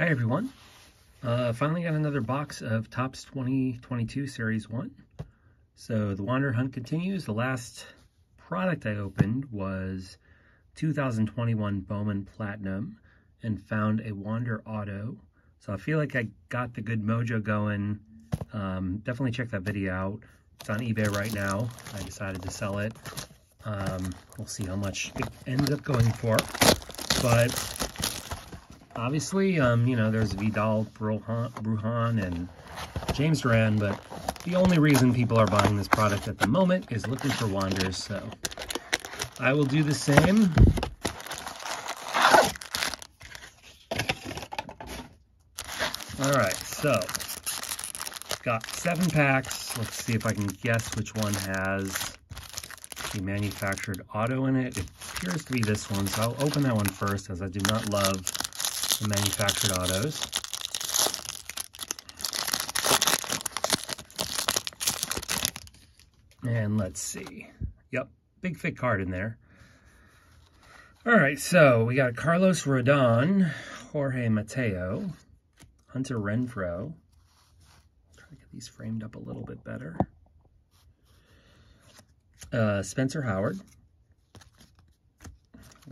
Hi everyone. Uh, finally got another box of Topps 2022 Series 1. So the Wander Hunt continues. The last product I opened was 2021 Bowman Platinum and found a Wander Auto. So I feel like I got the good mojo going. Um, definitely check that video out. It's on eBay right now. I decided to sell it. Um, we'll see how much it ends up going for. But obviously, um, you know, there's Vidal, Brujan, and Jarren Duran, but the only reason people are buying this product at the moment is looking for Wanders, so I will do the same. All right, so got seven packs. Let's see if I can guess which one has the manufactured auto in it. It appears to be this one, so I'll open that one first as I do not love the manufactured autos. And let's see. Yep, big thick card in there. All right, so we got Carlos Rodon, Jorge Mateo, Hunter Renfroe. Try to get these framed up a little bit better. Uh, Spencer Howard,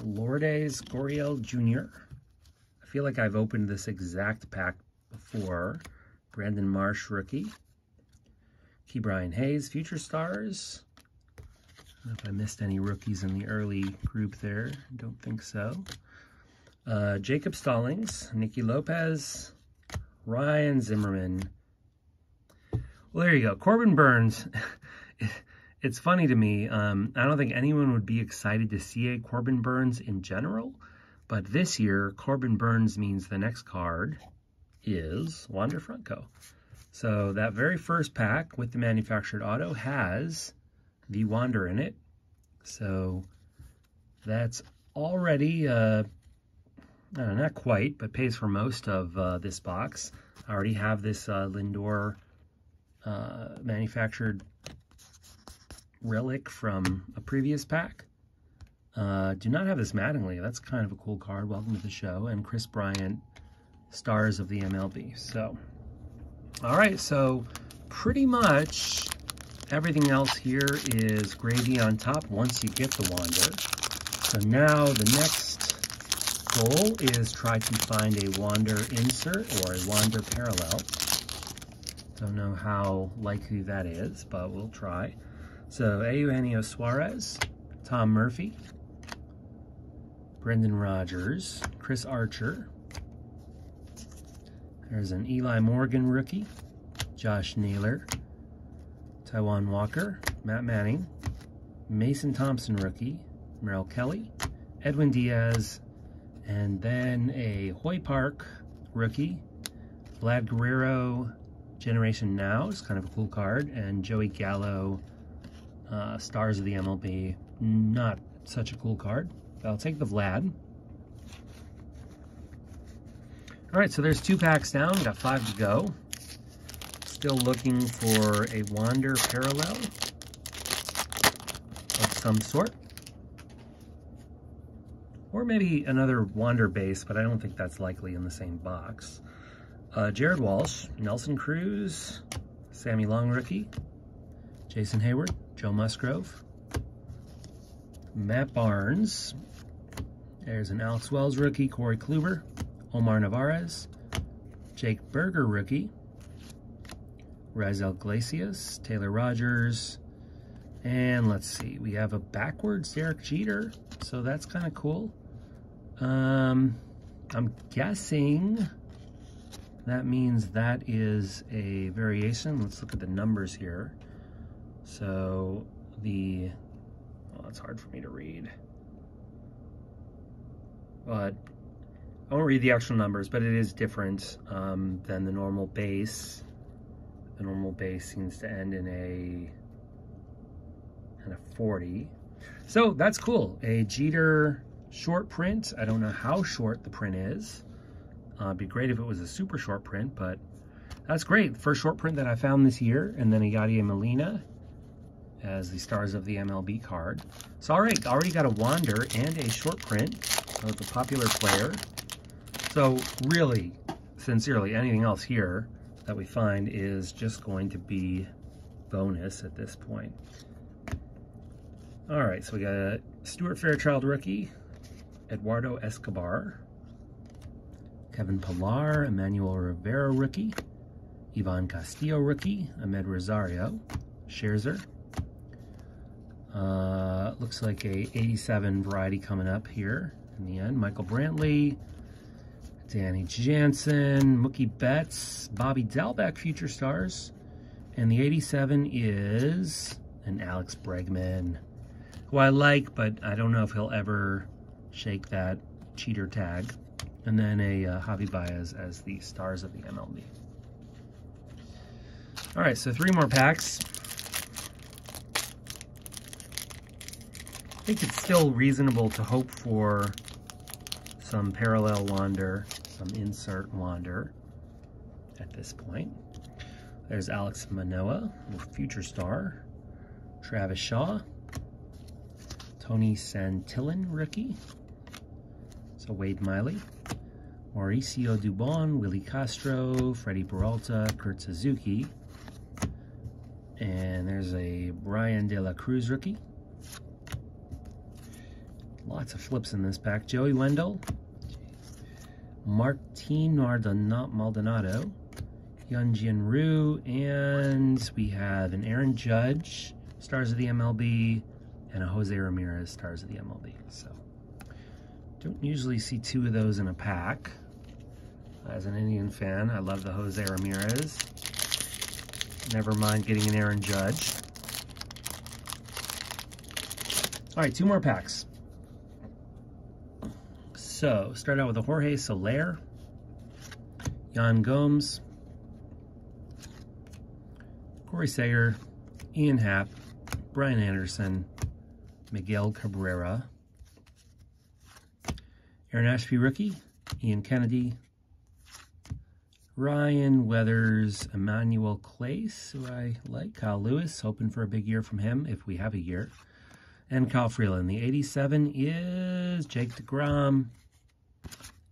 Lourdes Gurriel Jr., feel like I've opened this exact pack before. Brandon Marsh, rookie. Ke'Bryan Hayes, Future Stars. if I missed any rookies in the early group there. Don't think so. Uh, Jacob Stallings, Nicky Lopez, Ryan Zimmerman. Well, there you go. Corbin Burnes. it's funny to me. Um, I don't think anyone would be excited to see a Corbin Burnes in general. But this year, Corbin Burnes means the next card is Wander Franco. So that very first pack with the manufactured auto has the Wander in it. So that's already, uh, know, not quite, but pays for most of uh, this box. I already have this uh, Lindor uh, manufactured relic from a previous pack. Uh, do not have this Mattingly. That's kind of a cool card. Welcome to the show. And Kris Bryant, stars of the MLB. So, all right. So, pretty much everything else here is gravy on top once you get the Wander. So now the next goal is try to find a Wander insert or a Wander parallel. Don't know how likely that is, but we'll try. So Eugenio Suarez, Tom Murphy, Brendan Rodgers, Chris Archer. There's an Eli Morgan rookie, Josh Naylor, Taijuan Walker, Matt Manning, Mason Thompson rookie, Merrill Kelly, Edwin Diaz, and then a Hoy Park rookie, Vlad Guerrero, Generation Now is kind of a cool card, and Joey Gallo, uh, Stars of the MLB, not such a cool card. I'll take the Vlad. All right, so there's two packs down. Got five to go. Still looking for a Wander parallel of some sort. Or maybe another Wander base, but I don't think that's likely in the same box. Uh, Jared Walsh, Nelson Cruz, Sammy Long rookie, Jason Heyward, Joe Musgrove, Matt Barnes. There's an Alex Wells rookie, Corey Kluber, Omar Narvaez, Jake Burger rookie, Raisel Iglesias, Taylor Rogers, and let's see, we have a backwards Derek Jeter, so that's kind of cool. Um, I'm guessing that means that is a variation. Let's look at the numbers here. So the it's hard for me to read. But I won't read the actual numbers, but it is different um, than the normal base. The normal base seems to end in a in a 40. So that's cool. A Jeter short print. I don't know how short the print is. Uh, it'd be great if it was a super short print, but that's great. First short print that I found this year, and then a Yadier Molina as the stars of the MLB card. So all right, already got a Wander and a short print of the popular player. So really, sincerely, anything else here that we find is just going to be bonus at this point. All right, so we got a Stuart Fairchild rookie, Eduardo Escobar, Kevin Pillar, Emmanuel Rivera rookie, Ivan Castillo rookie, Amed Rosario, Scherzer. Uh, looks like a 87 variety coming up here in the end. Michael Brantley, Danny Jansen, Mookie Betts, Bobby Dalbec, Future Stars. And the 87 is an Alex Bregman, who I like, but I don't know if he'll ever shake that cheater tag. And then a uh, Javi Baez as the stars of the MLB. All right, so three more packs. Think it's still reasonable to hope for some parallel wander, some insert wander at this point. There's Alek Manoah, future star. Travis Shaw. Tony Santillan, rookie. So Wade Miley. Mauricio Dubon, Willi Castro, Freddie Peralta, Kurt Suzuki. And there's a Bryan De La Cruz rookie. Lots of flips in this pack. Joey Wendle, Martin Maldonado, Hyun-Jin Ryu, and we have an Aaron Judge, Stars of the MLB, and a Jose Ramirez, Stars of the MLB. So, don't usually see two of those in a pack. As an Indian fan, I love the Jose Ramirez. Never mind getting an Aaron Judge. All right, two more packs. So, start out with a Jorge Soler, Yan Gomes, Corey Seager, Ian Happ, Brian Anderson, Miguel Cabrera, Aaron Ashby rookie, Ian Kennedy, Ryan Weathers, Emmanuel Clase, who I like, Kyle Lewis, hoping for a big year from him if we have a year, and Kyle Freeland. The 87 is Jake DeGrom,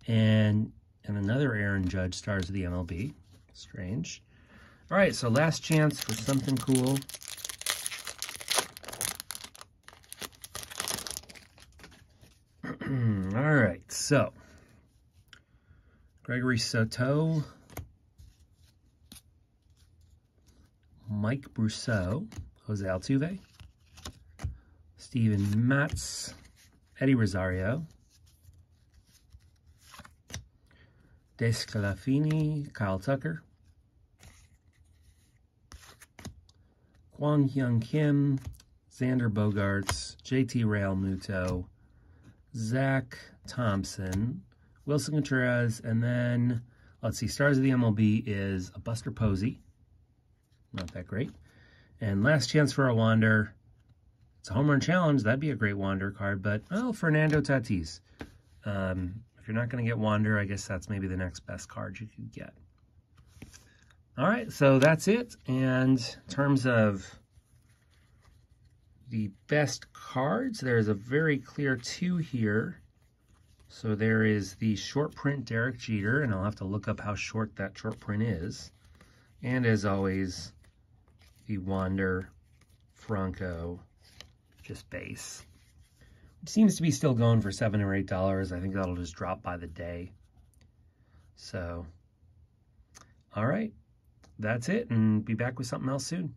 and and another Aaron Judge stars of the MLB. Strange. All right, so last chance for something cool. All right, so Gregory Soto, Mike Brosseau, Jose Altuve, Steven Matz, Eddie Rosario, DeSclafani, Kyle Tucker, Kwang Hyun Kim, Xander Bogaerts, JT Realmuto, Zach Thompson, Willson Contreras, and then, let's see, Stars of the MLB is a Buster Posey. Not that great. And last chance for a Wander. It's a home run challenge. That'd be a great Wander card, but, oh, Fernando Tatis. Um, you're not going to get Wander, I guess that's maybe the next best card you could get. All right, so that's it. And in terms of the best cards, there's a very clear two here. So there is the short print Derek Jeter, and I'll have to look up how short that short print is. And as always, the Wander Franco, just base seems to be still going for seven or eight dollars. I think that'll just drop by the day. So, all right, that's it, and be back with something else soon.